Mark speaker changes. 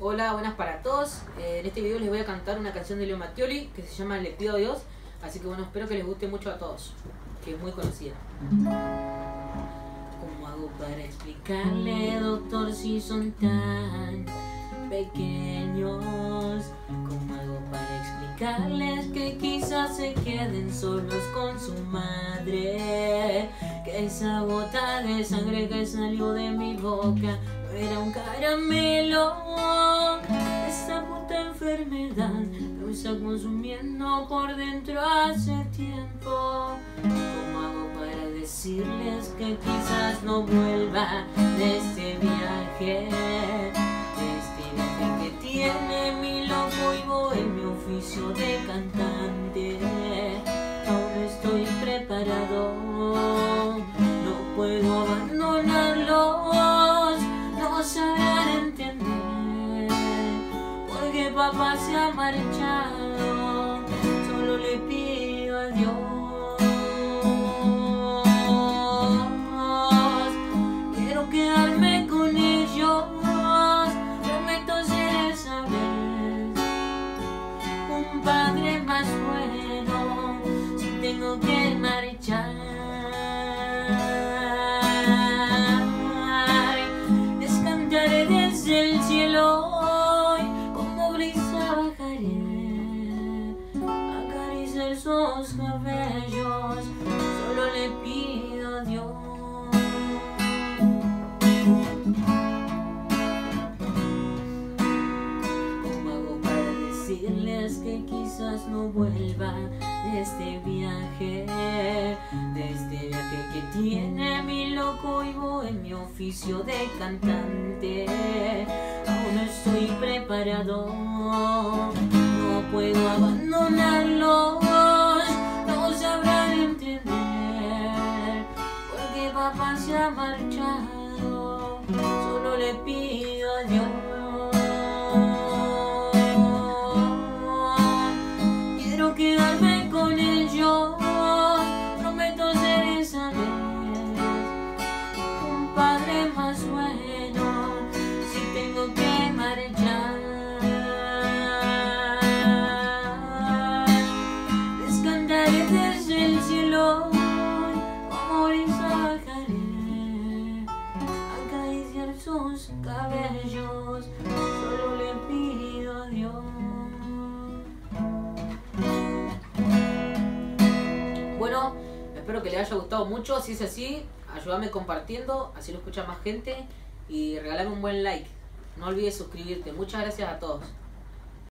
Speaker 1: Hola, buenas para todos. Eh, en este video les voy a cantar una canción de Leo Mattioli que se llama Le pido a Dios. Así que bueno, espero que les guste mucho a todos, que es muy conocida. ¿Cómo hago para explicarle, doctor, si son tan pequeños? ¿Cómo hago para explicarles que quizás se queden solos con su madre? Que esa gota de sangre que salió de mi boca era un caramelo. Esa puta enfermedad me está consumiendo por dentro hace tiempo. ¿Cómo hago para decirles que quizás no vuelva de este viaje? De este viaje que tiene mi loco y bohemio oficio de cantante. Papá se ha marchado, solo le pido a Dios, quiero quedarme con ellos, prometo ser esa vez un padre más bueno si tengo que marchar. Sus cabellos, solo le pido a Dios. ¿Cómo hago para decirles que quizás no vuelva de este viaje? De este viaje que tiene mi loco y bohemio oficio de cantante. Aún no estoy preparado, no puedo abandonarlos, marchado, solo le pido cabellos, solo le pido a Dios. Bueno, espero que les haya gustado mucho. Si es así, ayúdame compartiendo, así lo escucha más gente. Y regálame un buen like. No olvides suscribirte. Muchas gracias a todos.